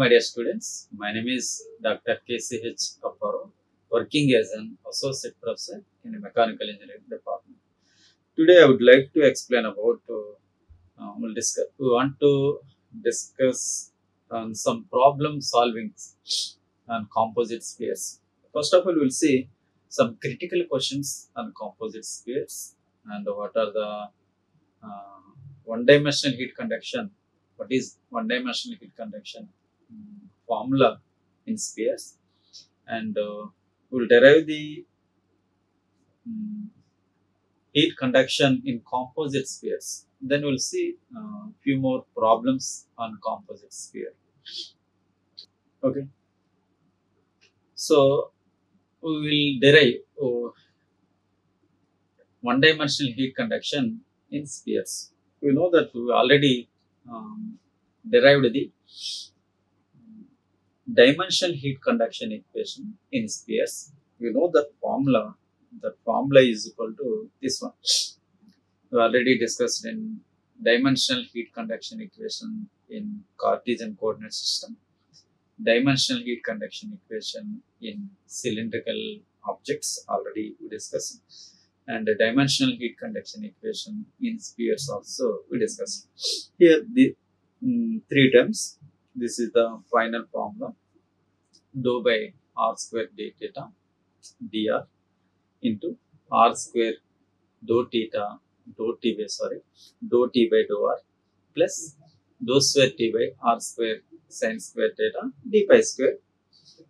my dear students. My name is Dr. KCH Apparao, working as an associate professor in the mechanical engineering department. Today, I would like to explain about. Uh, uh, we'll discuss. We want to discuss on some problem solving on composite spheres. First of all, we'll see some critical questions on composite spheres and what are the uh, one-dimensional heat conduction. What is one-dimensional heat conduction formula in spheres, and uh, we'll derive the mm, heat conduction in composite spheres. Then we'll see a uh, few more problems on composite sphere. Okay. So we will derive uh, one-dimensional heat conduction in spheres. We know that we already um, derived the dimensional heat conduction equation in spheres. We know that formula. That formula is equal to this one. We already discussed in dimensional heat conduction equation in Cartesian coordinate system, dimensional heat conduction equation in cylindrical objects already we discussed, and the dimensional heat conduction equation in spheres also we discussed. Here the mm, three terms. This is the final formula dou by r square d theta dr into r square dou theta dou t by sorry dou t by dou r plus dou square t by r square sin square theta d pi square.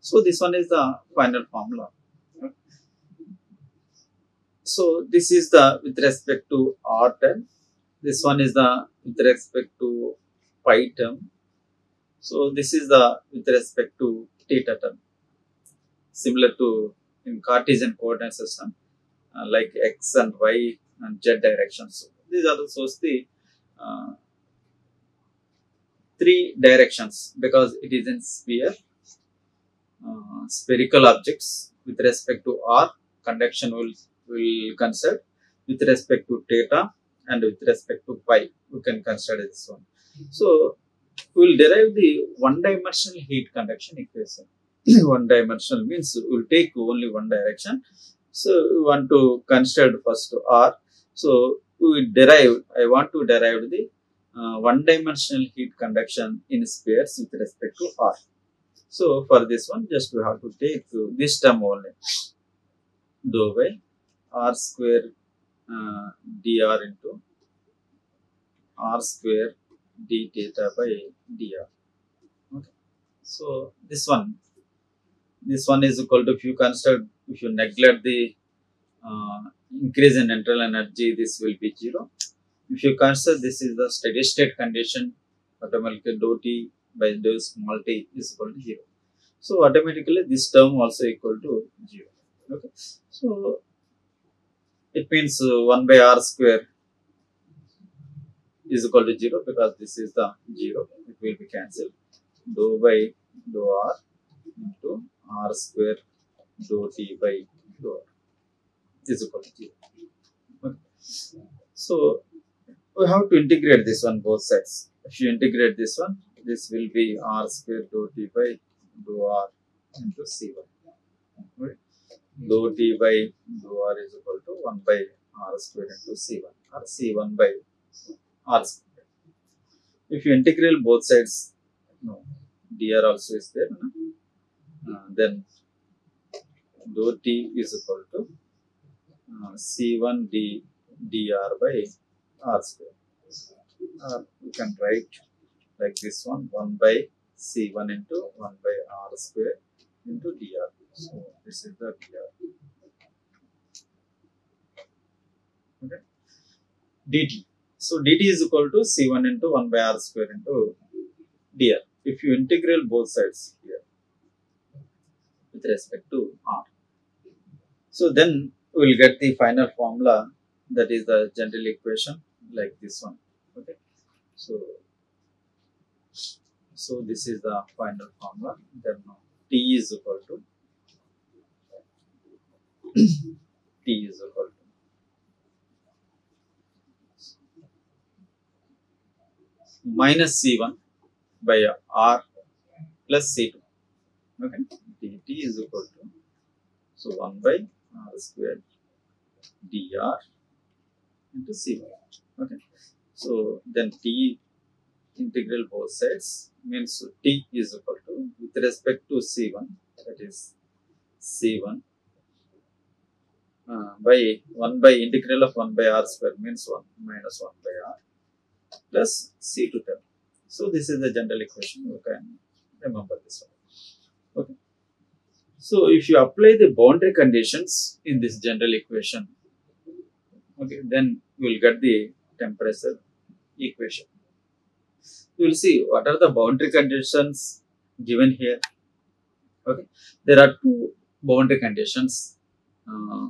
So this one is the final formula. So this is the with respect to r term. This one is the with respect to pi term. So this is the with respect to theta term. Similar to in Cartesian coordinate system, uh, like x and y and z directions. These are the uh, three directions because it is in sphere. Uh, spherical objects with respect to r conduction will will consider with respect to theta and with respect to pi we can consider this one. So we will derive the one dimensional heat conduction equation. one dimensional means we will take only one direction. So we want to consider first r. So we derive. I want to derive the uh, one dimensional heat conduction in spheres with respect to r. So for this one, just we have to take this term only. Dou by r square uh, dr into r square d theta by dr. Okay. So this one, this one is equal to if you consider if you neglect the uh, increase in internal energy, this will be zero. If you consider this is the steady state condition, automatically dou t by dou small t is equal to zero. So automatically this term also equal to zero. Okay. So it means uh, 1 by r square is equal to 0 because this is the 0 it will be cancelled. Dou by dou r into r square dou t by dou r is equal to 0 okay. so we have to integrate this one both sides. If you integrate this one this will be r square dou t by dou r into c1 right dou t by dou r is equal to 1 by r square into c1 or c1 by r square. If you integral both sides, no, dr also is there. No? Uh, then dou t is equal to uh, c1 d dr by r square. Uh, you can write like this one 1 by c1 into 1 by r square into dr. So this is the dr. Okay. dt. So dt is equal to c1 into 1 by r square into dr. If you integral both sides here with respect to r. So then we will get the final formula that is the general equation like this one. Okay. So so this is the final formula. Then t is equal to t is equal to minus c1 by r plus C2. Okay, dt is equal to so 1 by r square dr into C1. Okay, so then t integral both sides means t is equal to with respect to C1 that is C1 uh, by 1 by integral of 1 by r square means 1 minus 1 by r plus C2 term. So this is the general equation you can remember this one. Okay. So if you apply the boundary conditions in this general equation, okay, then you will get the temperature equation. You will see what are the boundary conditions given here. Okay, there are two boundary conditions uh,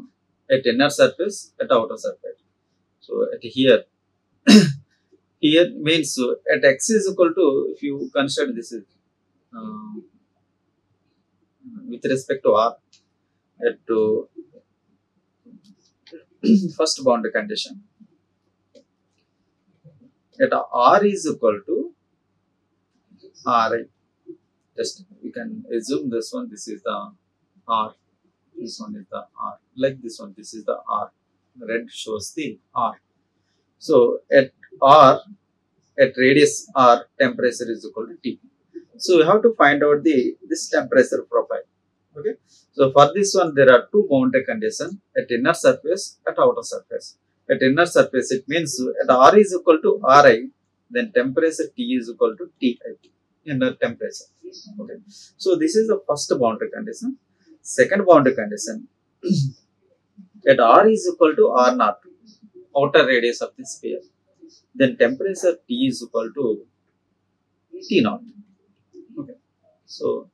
at inner surface, at outer surface. So at here, here means uh, at x is equal to if you consider this is uh, with respect to r at uh, first boundary condition. At r is equal to ri just we can assume this one this is the r this one is the r like this one this is the r. Red shows the r. So at r at radius r temperature is equal to t. So we have to find out the this temperature profile. Okay? So for this one there are two boundary conditions at inner surface at outer surface. At inner surface it means at r is equal to ri then temperature t is equal to ti inner temperature. Okay? So this is the first boundary condition. Second boundary condition at r is equal to r naught outer radius of the sphere then temperature t is equal to t naught. Okay. So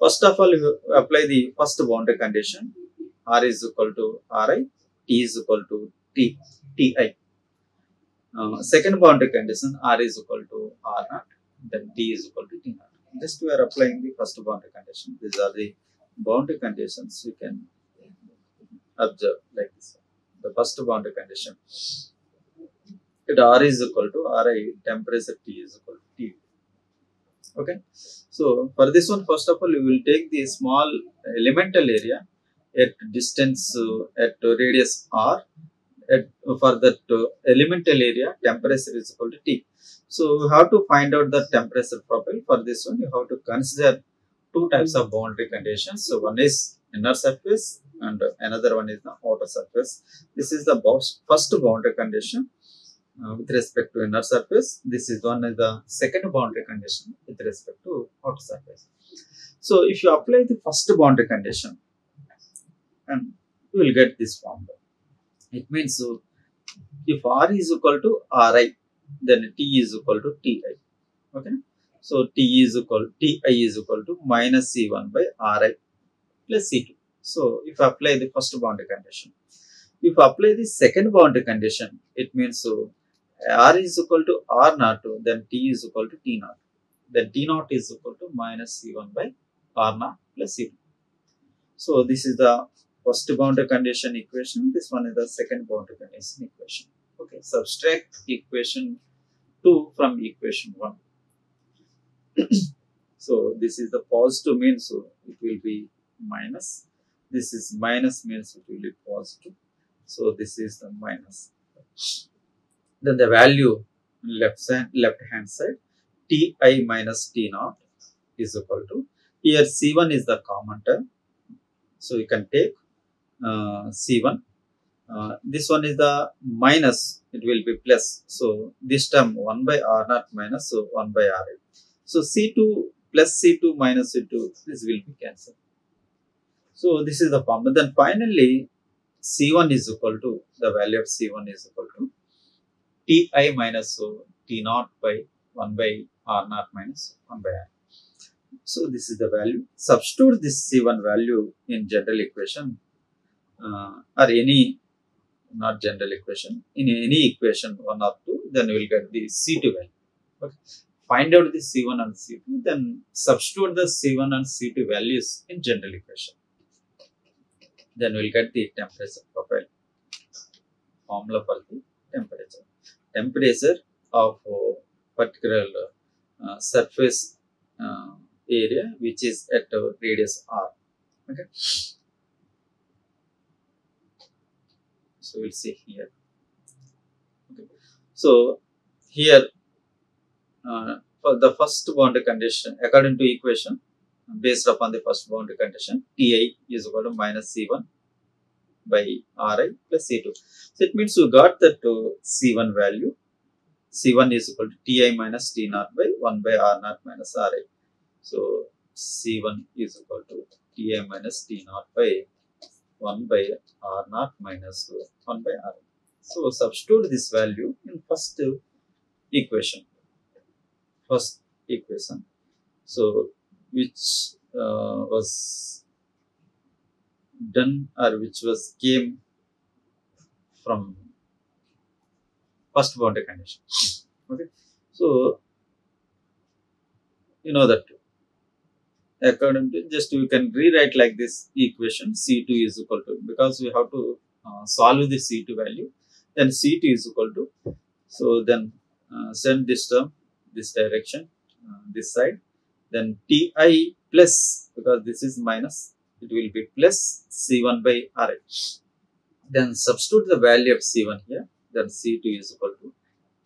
first of all you apply the first boundary condition r is equal to ri t is equal to t ti. Uh, second boundary condition r is equal to r naught then t is equal to t naught. Just we are applying the first boundary condition. These are the boundary conditions you can observe like this. The first boundary condition r is equal to ri temperature t is equal to t. Okay? So for this one first of all you will take the small elemental area at distance uh, at radius r. At for that uh, elemental area temperature is equal to t. So you have to find out the temperature profile. For this one you have to consider two types of boundary conditions. So one is inner surface and another one is the outer surface. This is the first boundary condition uh, with respect to inner surface. This is one of the second boundary condition with respect to outer surface. So if you apply the first boundary condition, and you will get this formula. It means so if r is equal to ri, then t is equal to ti. Okay. So t is equal ti is equal to minus c1 by ri plus c2. So if I apply the first boundary condition, if I apply the second boundary condition, it means so r is equal to r naught, then t is equal to t naught. Then t naught is equal to minus c1 by r naught plus c2. So this is the first boundary condition equation. This one is the second boundary condition equation. Okay, subtract equation 2 from equation 1. so this is the positive means so it will be minus. This is minus means it will be positive. So this is the minus then the value left side left hand side ti minus t naught is equal to here c1 is the common term. So you can take uh, c1 uh, this one is the minus it will be plus. So this term 1 by r naught minus so 1 by r so c2 plus c2 minus c2 this will be cancelled. So this is the formula then finally c1 is equal to the value of c1 is equal to ti minus t naught by 1 by r naught minus 1 by r. So this is the value. Substitute this C1 value in general equation uh, or any not general equation in any equation 1 or 2 then you will get the C2 value. Okay. Find out the C1 and C2 then substitute the C1 and C2 values in general equation. Then we will get the temperature profile formula for the temperature temperature of particular uh, surface uh, area which is at radius r. Okay. So we'll see here. Okay. So here uh, for the first boundary condition according to equation based upon the first boundary condition Ti is equal to minus C1 by Ri plus C2. So it means you got that uh, C1 value C1 is equal to Ti minus T naught by 1 by R naught minus Ri. So C1 is equal to Ti minus T naught by 1 by R naught minus 1 by R. So substitute this value in first equation. First equation. So which uh, was done or which was came from first boundary condition. Okay. So you know that according to just you can rewrite like this equation C2 is equal to because we have to uh, solve the C2 value then C2 is equal to so then uh, send this term this direction uh, this side then Ti plus because this is minus it will be plus C1 by RH. then substitute the value of C1 here then C2 is equal to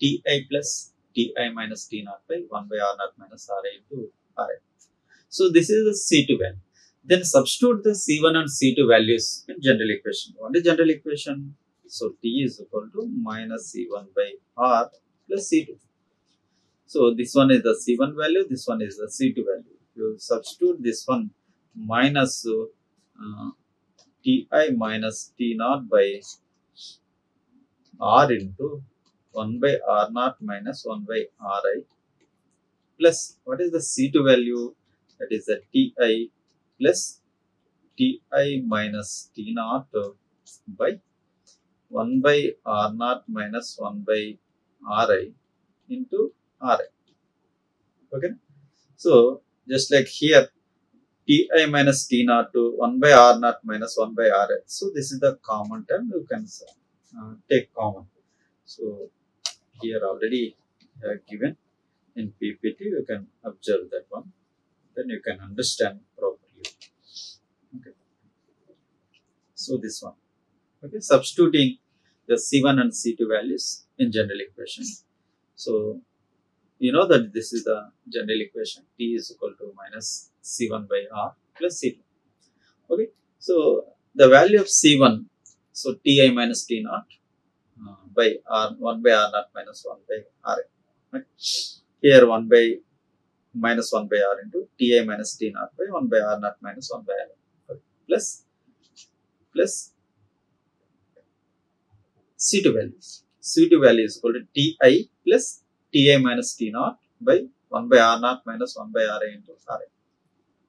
Ti plus Ti minus T naught by 1 by R naught minus Ra into Ra so this is the C2 value. Then substitute the C1 and C2 values in general equation. What is general equation? So T is equal to minus C1 by R plus C2. So this one is the C1 value, this one is the C2 value. You substitute this one minus uh, Ti minus T naught by R into 1 by R naught minus 1 by Ri plus what is the C2 value? that is the Ti plus Ti minus T naught by 1 by R naught minus 1 by Ri into Ri. Okay. So, just like here, Ti minus T naught to 1 by R naught minus 1 by Ri. So, this is the common term you can uh, take common. So, here already uh, given in PPT, you can observe that one then you can understand properly. Okay. So this one. Okay, substituting the C1 and C2 values in general equation. So you know that this is the general equation T is equal to minus C1 by R plus C2. Okay. So the value of C1, so Ti minus T naught uh, by R 1 by R naught minus 1 by R. Right. Here 1 by minus 1 by r into Ti minus T naught by 1 by r naught minus 1 by r plus plus C2 values. C2 value is equal to Ti plus Ti minus T naught by 1 by r naught minus 1 by r into r.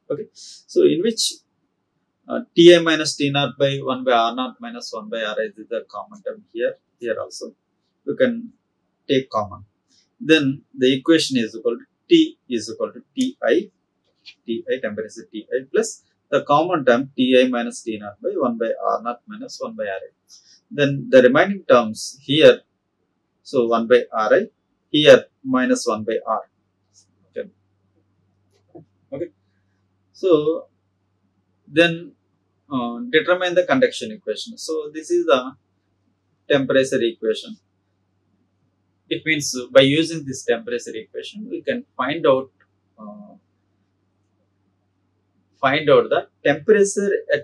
Okay. So, in which uh, Ti minus T naught by 1 by r naught minus 1 by r is the common term here, here also. You can take common. Then the equation is equal to T is equal to Ti, Ti temperature Ti plus the common term Ti minus T naught by 1 by R naught minus 1 by Ri. Then the remaining terms here, so 1 by Ri, here minus 1 by R. Okay. okay. So then uh, determine the conduction equation. So this is the temperature equation it means by using this temperature equation we can find out uh, find out the temperature at,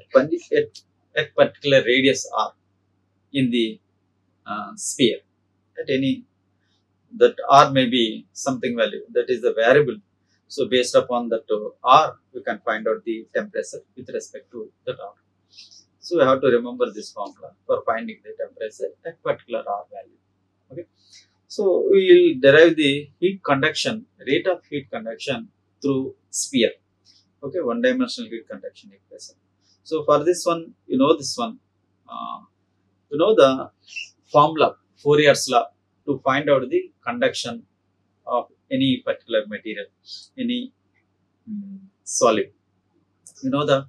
at, at particular radius r in the uh, sphere at any that r may be something value that is the variable. So based upon that r we can find out the temperature with respect to that r. So we have to remember this formula for finding the temperature at particular r value. Okay. So we will derive the heat conduction, rate of heat conduction through sphere. Okay, one dimensional heat conduction equation. So for this one, you know this one, uh, you know the formula, Fourier's law to find out the conduction of any particular material, any um, solid. You know the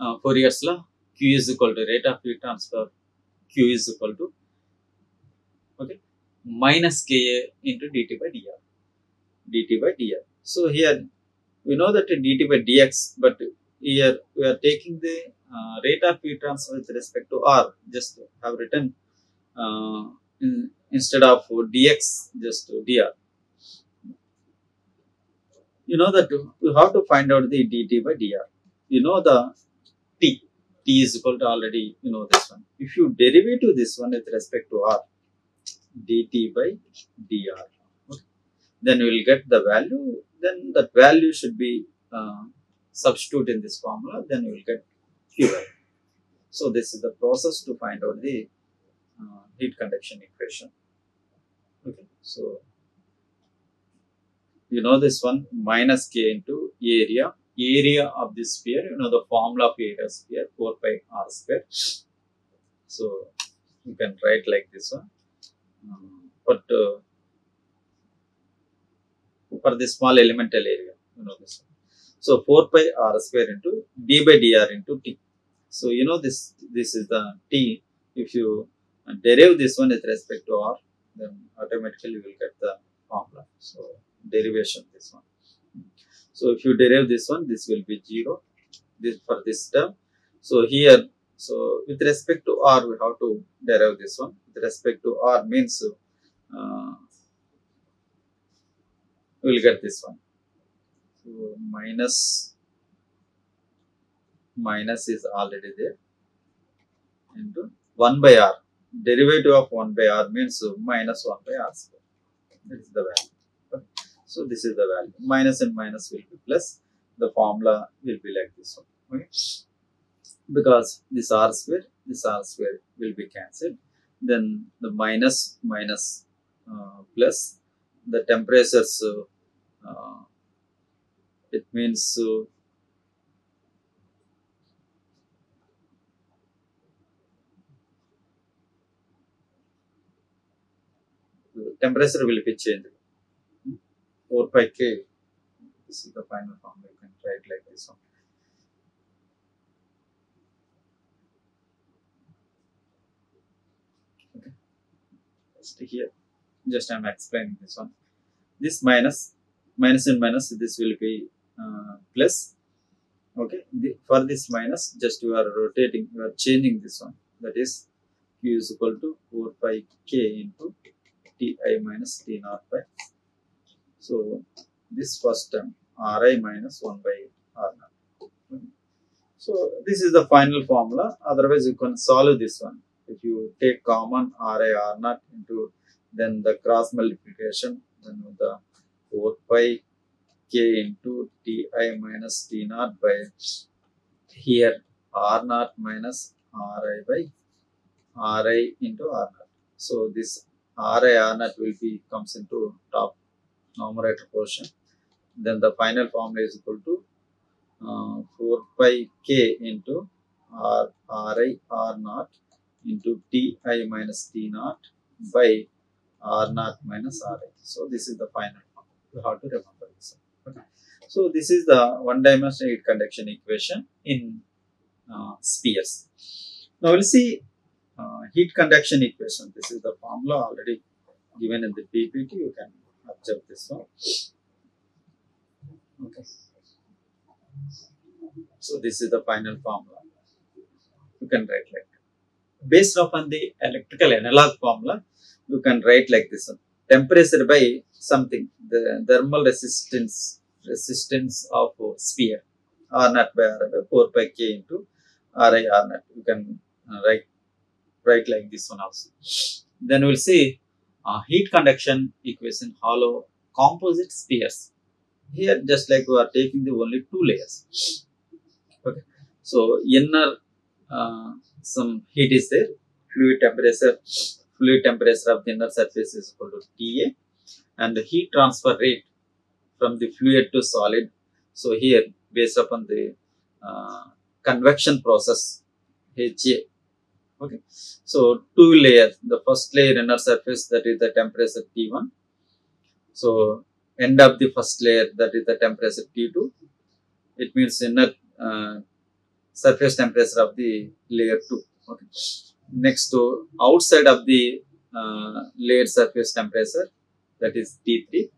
uh, Fourier's law, Q is equal to rate of heat transfer, Q is equal to, okay, minus Ka into dt by dr, dt by dr. So here we know that dt by dx but here we are taking the uh, rate of heat transfer with respect to r just have written uh, in, instead of dx just dr. You know that you have to find out the dt by dr. You know the t t is equal to already you know this one. If you derivative this one with respect to r dt by dr okay. then you will get the value then that value should be uh, substitute in this formula then you will get q so this is the process to find out the uh, heat conduction equation. Okay so you know this one minus k into area area of this sphere you know the formula of area sphere 4 pi r square. So you can write like this one. Um, but uh, for the small elemental area you know this one. So 4 pi r square into d by dr into t. So you know this this is the t. If you derive this one with respect to r then automatically you will get the formula. So derivation this one. So if you derive this one this will be 0 this for this term. So here so with respect to r we have to derive this one. With respect to r means uh, we will get this one. So minus minus is already there. Into 1 by r derivative of 1 by r means minus 1 by r square. That is the value. So this is the value. Minus and minus will be plus. The formula will be like this one. Okay? Because this r square this r square will be cancelled. Then the minus minus uh, plus the temperatures uh, uh, it means uh, temperature will be changed. 4 pi k. This is the final form. You can write like this one. Okay. Just here. Just i'm explaining this one. This minus minus and minus this will be uh, plus. Okay. The, for this minus just you are rotating you are changing this one. That is q is equal to 4 pi k into ti minus t naught by so this first term ri minus 1 by r naught. So this is the final formula. Otherwise you can solve this one. If you take common ri r naught into then the cross multiplication then the 4 pi k into ti minus t naught by here r naught minus ri by ri into r naught. So this ri r naught will be comes into top numerator portion. Then the final formula is equal to uh, 4 pi k into r ri r naught into ti minus t naught by r naught minus ri so this is the final formula. You have to remember this. Okay. so this is the one dimensional heat conduction equation in uh, spheres. Now we'll see heat conduction equation. This is the formula already given in the ppt you can observe this one. Okay. So this is the final formula. You can write like that. based upon the electrical analog formula you can write like this one. Temperature by something. The thermal resistance resistance of sphere. R naught by r by 4 pi k into ri r naught. You can uh, write write like this one also. Then we'll see uh, heat conduction equation hollow composite spheres. Here just like we are taking the only two layers. Okay. So inner uh, some heat is there. Fluid temperature fluid temperature of the inner surface is equal to ta. And the heat transfer rate from the fluid to solid. So here based upon the uh, convection process ha okay. So two layers the first layer inner surface that is the temperature t1 so end of the first layer that is the temperature t2 it means inner uh, surface temperature of the layer 2 okay. Next to outside of the uh, layer surface temperature that is t3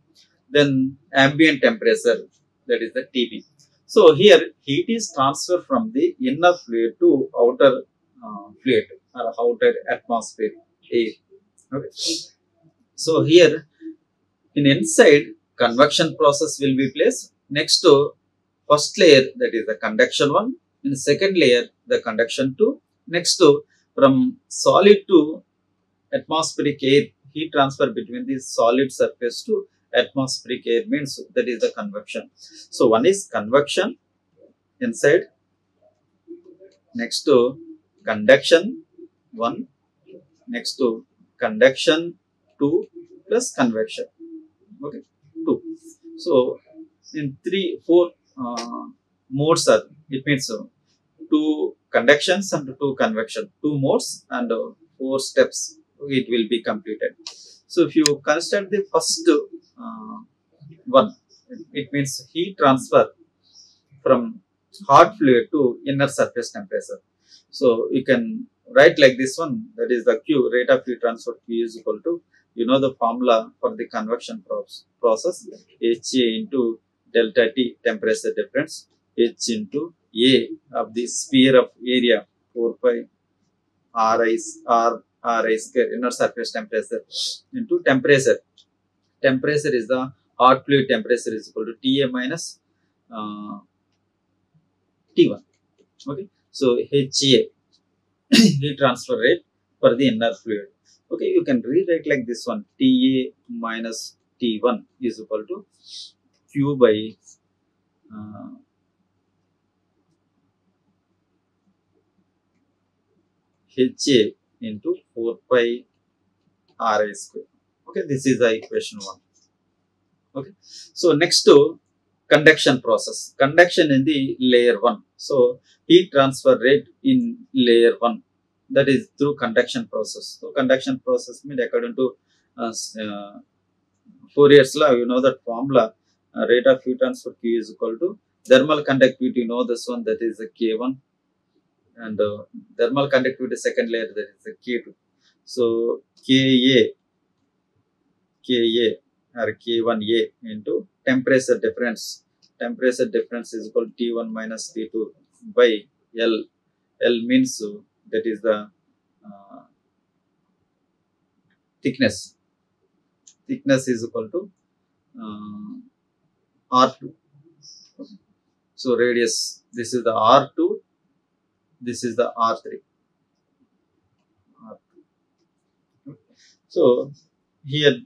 then ambient temperature that is the TB. So here heat is transferred from the inner fluid to outer uh, fluid or outer atmosphere air. Okay. So here in inside convection process will be placed next to first layer that is the conduction one in second layer the conduction two next to from solid to atmospheric air heat transfer between the solid surface to atmospheric air means that is the convection. So one is convection inside next to conduction 1 next to conduction 2 plus convection. Okay 2 so in 3 4 uh, modes are it means uh, two conductions and two convection two modes and uh, four steps it will be completed. So if you consider the first uh, one it means heat transfer from hot fluid to inner surface temperature so you can write like this one that is the q rate of heat transfer q is equal to you know the formula for the convection process ha into delta t temperature difference h into a of the sphere of area 4 pi r i r r i square inner surface temperature into temperature. Temperature is the hot fluid temperature is equal to ta minus uh, t1 okay so ha heat transfer rate for the inner fluid okay you can rewrite like this one ta minus t1 is equal to q by uh, HA into 4 pi Ri square. Okay, this is the equation 1. Okay, so next to conduction process. Conduction in the layer 1. So, heat transfer rate in layer 1 that is through conduction process. So, conduction process means according to uh, uh, Fourier's law, you know that formula uh, rate of heat transfer Q is equal to thermal conductivity, you know this one that is the K1 and uh, thermal conductivity second layer that is the K2. So Ka Ka or K1A into temperature difference. Temperature difference is equal to T1 minus T2 by L. L means that is the uh, thickness. Thickness is equal to uh, R2. Okay. So radius, this is the R2 this is the R3. R3. So here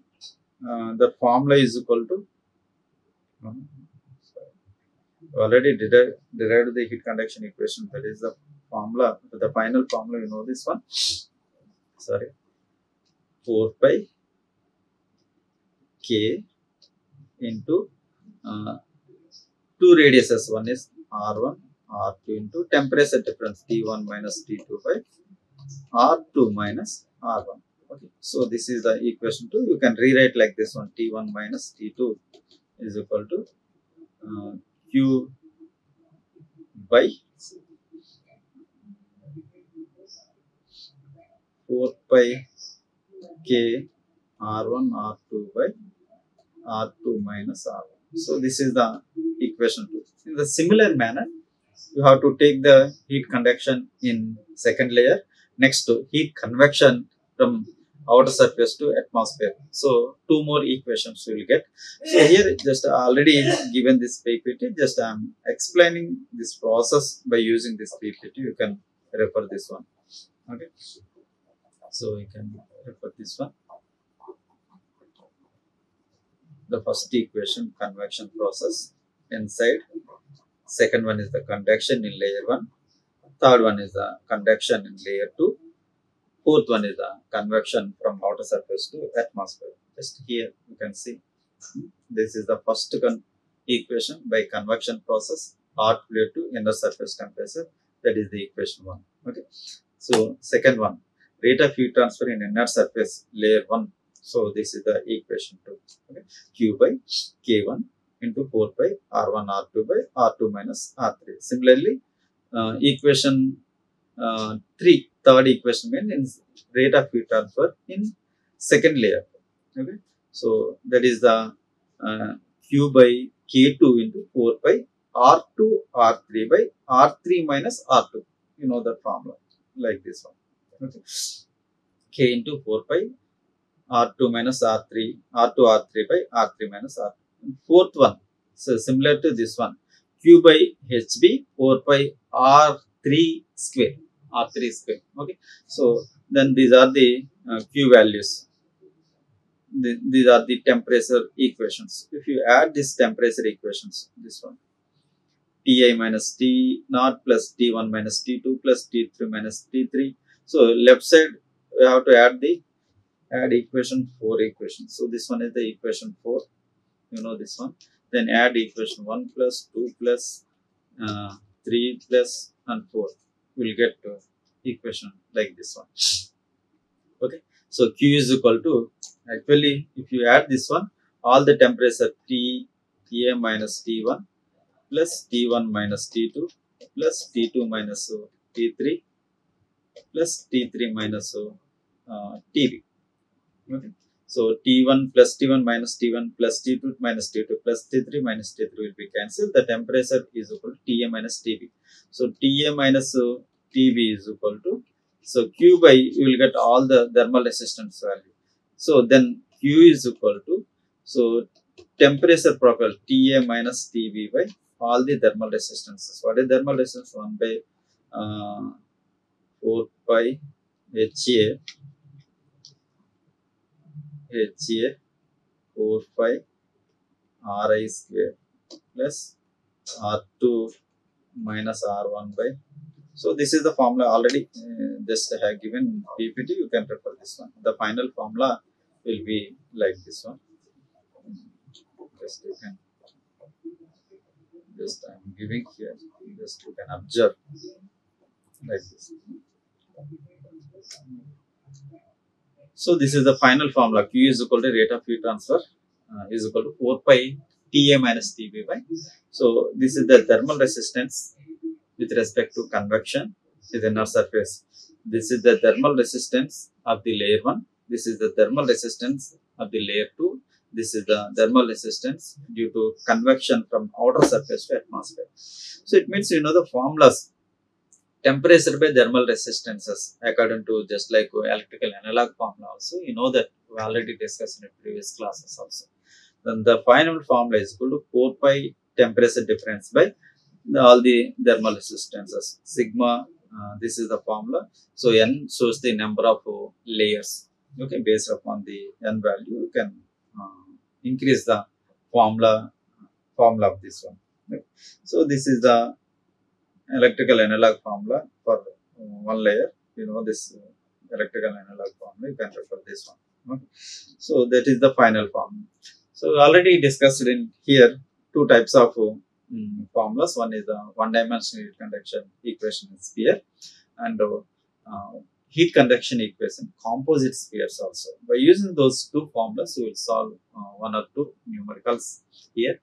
uh, the formula is equal to already derived, the heat conduction equation. That is the formula the final formula you know this one. Sorry. 4 pi k into uh, two radiuses. One is r1 R2 into temperature difference. T1 minus T2 by R2 minus R1. Okay, so this is the equation 2. You can rewrite like this one. T1 minus T2 is equal to uh, Q by 4 pi K R1 R2 by R2 minus R1. So this is the equation 2. In the similar manner, you have to take the heat conduction in second layer next to heat convection from outer surface to atmosphere. So two more equations we will get. So here just already given this PPT, just I am explaining this process by using this PPT. You can refer this one. Okay. So you can refer this one. The first equation convection process inside Second one is the conduction in layer 1. Third one is the conduction in layer 2. Fourth one is the convection from outer surface to atmosphere. Just here you can see this is the first equation by convection process hot fluid to inner surface temperature. That is the equation 1. Okay. So second one rate of heat transfer in inner surface layer 1. So this is the equation 2. Okay. Q by K1 into 4 pi r1 r2 by r2 minus r3. Similarly, uh, equation uh, 3, third equation means rate of heat transfer in second layer. Okay, so that is the uh, q by K2 into 4 by R2 R3 by R3 minus R2. You know that formula like this one. Okay. K into 4 pi R2 minus R3 R2 R3 by R3 minus R2. Fourth one, so similar to this one, Q by HB 4 pi R3 square R3 square. Okay. So then these are the uh, Q values the, these are the temperature equations. If you add these temperature equations, this one, Ti minus T naught plus T1 minus T2 plus T3 minus T3. So left side we have to add the add equation 4 equation. So this one is the equation 4. You know this one. Then add equation 1 plus 2 plus uh, 3 plus and 4. We'll get equation like this one. Okay. So Q is equal to actually if you add this one all the temperature T Ta minus T1 plus T1 minus T2 plus T2 minus T3 plus T3 minus uh, Tb. Okay. So T1 plus T1 minus T1 plus T2 minus T2 plus T3 minus T3 will be cancelled. The temperature is equal to Ta minus Tb. So Ta minus uh, Tb is equal to so Q by you will get all the thermal resistance value. So then Q is equal to so temperature profile Ta minus Tb by all the thermal resistances. What is thermal resistance? 1 by uh, 4 pi HA HA 4 pi Ri square plus R2 minus R1 by so this is the formula already uh, just I have given PPT. You can refer this one. The final formula will be like this one. Just you can just I am giving here. Just you can observe like this. So this is the final formula. Q is equal to rate of heat transfer uh, is equal to 4 pi Ta minus Tb by. So this is the thermal resistance with respect to convection is the inner surface. This is the thermal resistance of the layer 1. This is the thermal resistance of the layer 2. This is the thermal resistance due to convection from outer surface to atmosphere. So it means you know the formulas temperature by thermal resistances according to just like electrical analog formula also you know that we already discussed in previous classes also. Then the final formula is equal to 4 pi temperature difference by the, all the thermal resistances. Sigma, uh, this is the formula. So n shows the number of uh, layers. Okay, based upon the n value, you can uh, increase the formula formula of this one. Okay. So this is the electrical analog formula for one layer. You know this electrical analog formula. You can refer this one. Okay. So that is the final form. So already discussed in here two types of um, formulas. One is the one dimensional heat conduction equation in sphere and uh, heat conduction equation composite spheres also. By using those two formulas, we will solve uh, one or two numericals here.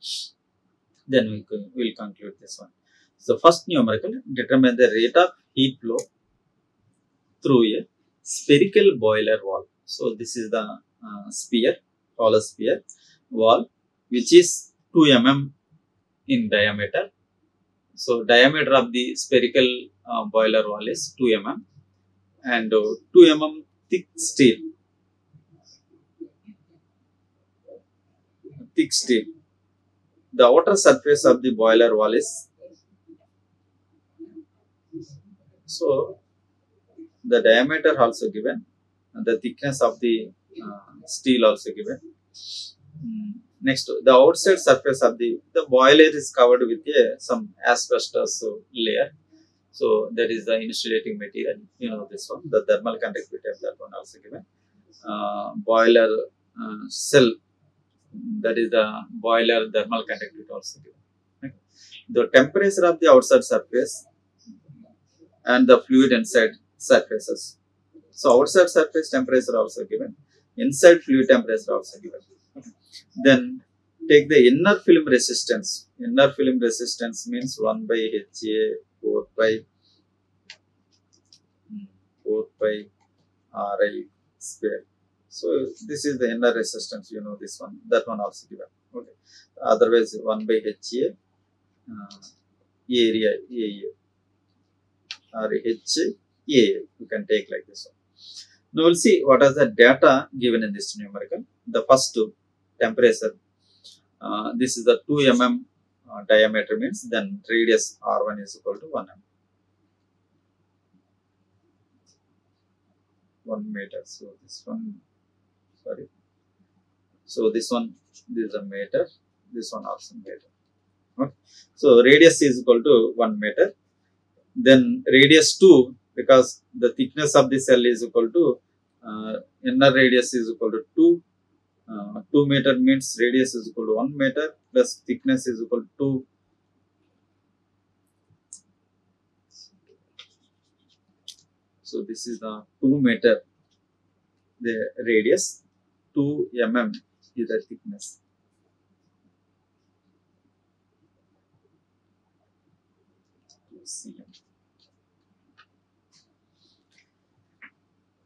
Then we will conclude this one. So first numerical determine the rate of heat flow through a spherical boiler wall. So this is the uh, sphere, hollow sphere wall which is 2 mm in diameter. So diameter of the spherical uh, boiler wall is 2 mm and uh, 2 mm thick steel. Thick steel. The outer surface of the boiler wall is so the diameter also given and the thickness of the uh, steel also given. Mm. Next, the outside surface of the the boiler is covered with a some asbestos layer. So that is the insulating material. You know this one, the thermal conductivity of that one also given. Uh, boiler uh, cell, that is the boiler thermal conductivity also given. The temperature of the outside surface and the fluid inside surfaces. So outside surface temperature also given, inside fluid temperature also given. Then take the inner film resistance. Inner film resistance means 1 by HA 4 by 4 pi Ri square. So this is the inner resistance, you know this one, that one also given. Okay. Otherwise, 1 by HA uh, area area or H A you can take like this one. Now we'll see what are the data given in this numerical. The first temperature. Uh, this is the 2 mm uh, diameter means then radius R1 is equal to 1 mm. 1 meter. So this one, sorry. So this one, this is a meter. This one also meter. Okay. So radius is equal to 1 meter. Then radius 2 because the thickness of the cell is equal to uh, inner radius is equal to 2. Uh, 2 meter means radius is equal to 1 meter plus thickness is equal to 2. So this is the 2 meter the radius, 2 mm is the thickness.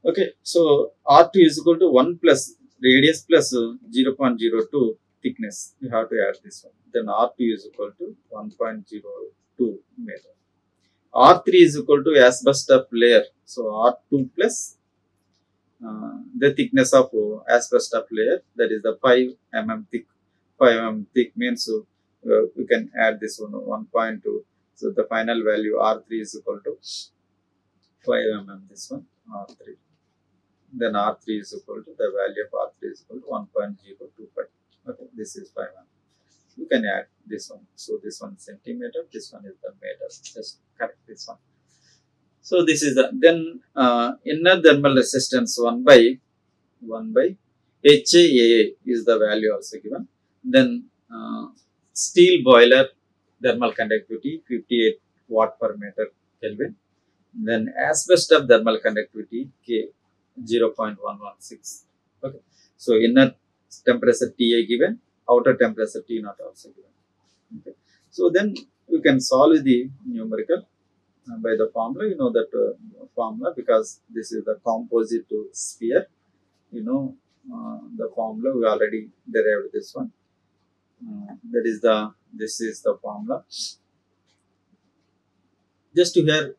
Okay, so R2 is equal to 1 plus radius plus uh, 0.02 thickness. You have to add this one. Then R2 is equal to 1.02 meter. R3 is equal to asbestos layer. So R2 plus uh, the thickness of uh, asbestos layer that is the 5 mm thick. 5 mm thick means so uh, we can add this one 1.2. So the final value R3 is equal to 5 mm this one R3 then R3 is equal to the value of R3 is equal to 1.025. Okay, this is 5 mm. You can add this one. So this one is centimeter, this one is the meter. Just correct this one. So this is the then uh, inner thermal resistance 1 by 1 by HAA is the value also given. Then uh, steel boiler thermal conductivity 58 watt per meter Kelvin. Then asbestos thermal conductivity K 0.116. Okay. So inner temperature TA given, outer temperature T not also given. Okay. So then you can solve the numerical uh, by the formula. You know that uh, formula because this is the composite sphere. You know uh, the formula we already derived this one. Uh, that is the this is the formula. Just to hear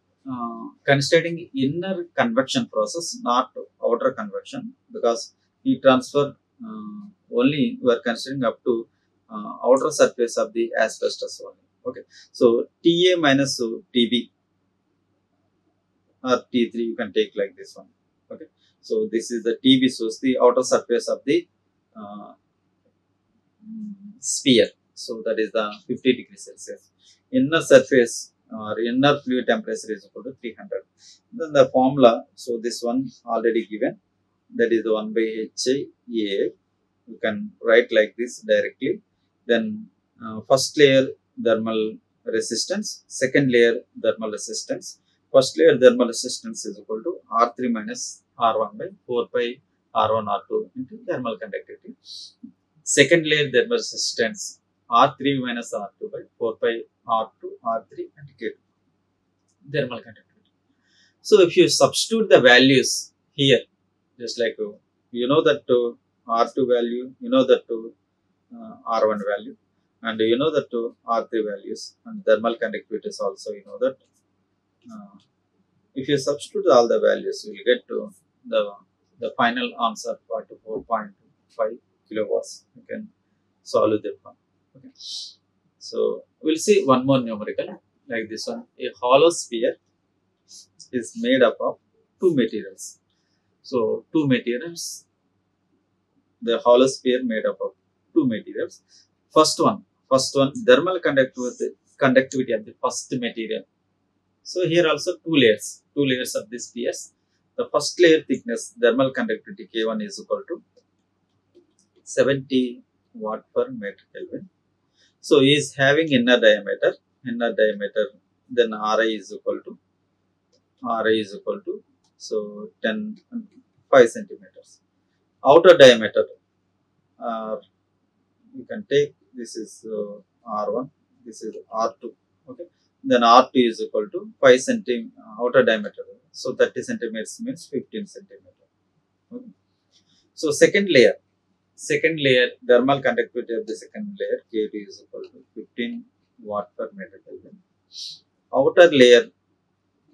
considering inner convection process, not outer convection, because heat transfer uh, only we are considering up to uh, outer surface of the asbestos only. Okay, so Ta minus Tb or T3 you can take like this one. Okay, so this is the Tb source, the outer surface of the uh, sphere. So that is the 50 degrees Celsius. Inner surface or inner fluid temperature is equal to 300. Then the formula, so this one already given, that is the 1 by HA. You can write like this directly. Then uh, first layer thermal resistance, second layer thermal resistance. First layer thermal resistance is equal to R3 minus R1 by 4 pi R1 R2 into thermal conductivity. Second layer thermal resistance R3 minus R2 by 4 pi R2, R3 and K2 thermal conductivity. So if you substitute the values here, just like uh, you know that uh, R2 value, you know that uh, R1 value, and you know that R3 values and thermal conductivity is also you know that. If you substitute all the values, you will get to the the final answer 44.5 kilowatts. You can solve the one. Okay. So we'll see one more numerical like this one. A hollow sphere is made up of two materials. So two materials. The hollow sphere made up of two materials. First one, first one thermal conductivity conductivity of the first material. So here also two layers, two layers of this spheres. The first layer thickness thermal conductivity K1 is equal to 70 watt per meter Kelvin. So he is having inner diameter, inner diameter, then Ri is equal to Ri is equal to so 10 5 centimeters. Outer diameter, uh, you can take this is uh, R1, this is R2. Okay, then R2 is equal to 5 centimeter outer diameter. So 30 centimeters means 15 centimeter. Okay. So second layer, second layer thermal conductivity of the second layer K2 is equal to 15 watt per meter Kelvin. Outer layer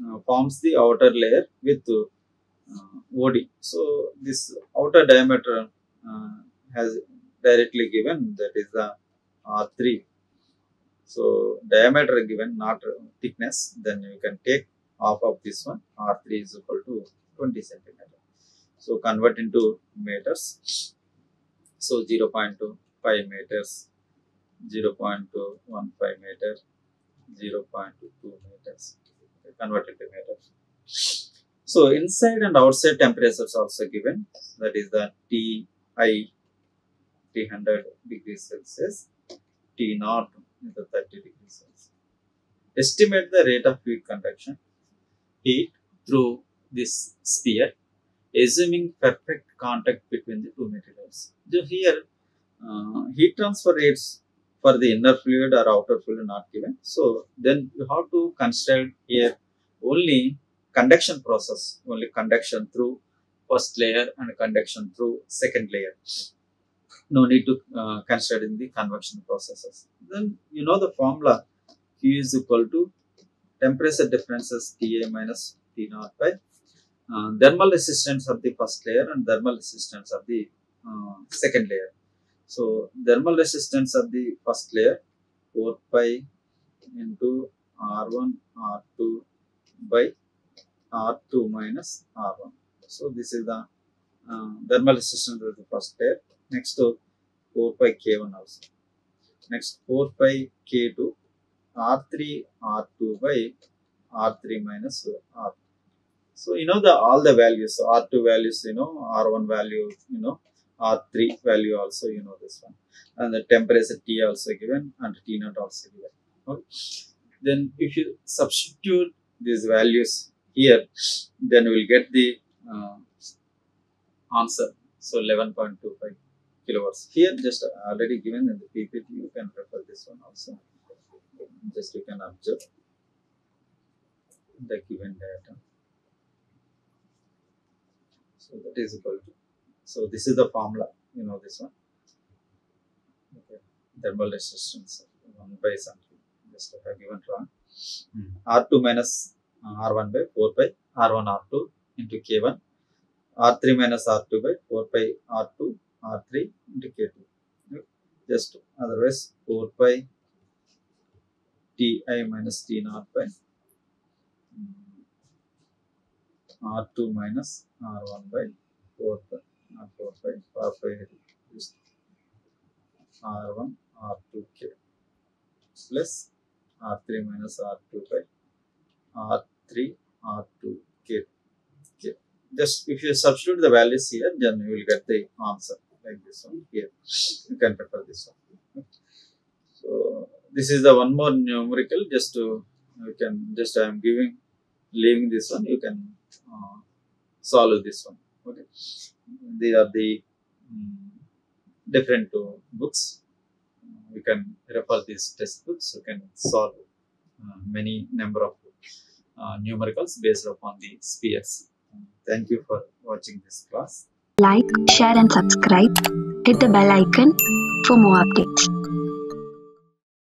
uh, forms the outer layer with uh, OD. So this outer diameter uh, has directly given that is the R3. So diameter given not thickness then you can take half of this one R3 is equal to 20 centimeter. So convert into meters. So 0.25 meters, 0.215 meter, 0.22 meters. Okay, convert into meters. So inside and outside temperatures also given. That is the T I 300 degrees Celsius, T naught is the 30 degrees Celsius. Estimate the rate of heat conduction, heat through this sphere assuming perfect contact between the two materials. So here, uh, heat transfer rates for the inner fluid or outer fluid are not given. So then you have to consider here only conduction process, only conduction through first layer and conduction through second layer. No need to uh, consider in the convection processes. Then you know the formula Q is equal to temperature differences Ta minus T naught by uh, thermal resistance of the first layer and thermal resistance of the uh, second layer. So, thermal resistance of the first layer 4 pi into R1 R2 by R2 minus R1. So, this is the uh, thermal resistance of the first layer. Next to 4 pi K1 also. Next 4 pi K2 R3 R2 by R3 minus R2. So you know the all the values. So R2 values, you know, R1 value, you know, R3 value also, you know this one. And the temperature T also given and T naught also given. Okay. Then if you substitute these values here, then we will get the uh, answer. So 11.25 kilowatts. Here just already given in the PPT, you can refer this one also. Just you can observe the given data. So that is equal to. So this is the formula. You know this one. Okay. Thermal resistance one by something. Just I have given wrong. Hmm. R2 minus uh, R1 by 4 by R1 R2 into K1. R3 minus R2 by 4 by R2 R3 into K2. Okay. Just otherwise 4 by Ti minus T naught by mm, R2 minus R1 by 4 by not 4 by 4 by just R1 R2 K plus R3 minus R2 by R3 R2 K. K. Just if you substitute the values here, then you will get the answer like this one here. You can refer this one. So this is the one more numerical. Just to you can just I am giving leaving this one. You can solve this one. Okay. These are the mm, different uh, books. You can refer these textbooks. You can solve uh, many number of uh, numericals based upon the spheres. Thank you for watching this class. Like, share, and subscribe. Hit the bell icon for more updates.